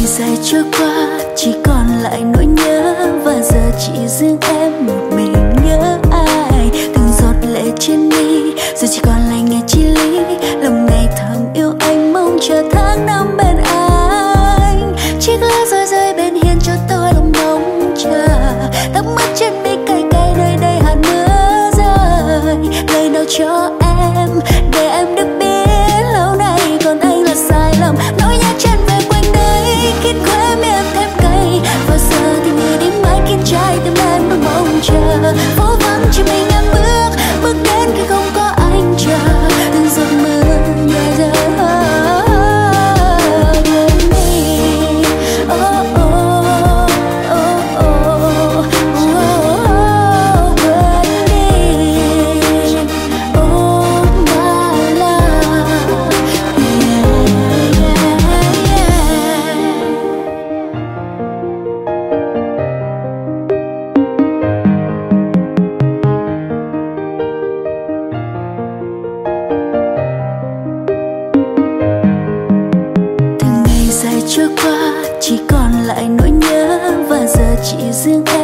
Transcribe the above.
ngày dài trôi qua chỉ còn lại nỗi nhớ và giờ chỉ riêng em. và giờ chỉ riêng em.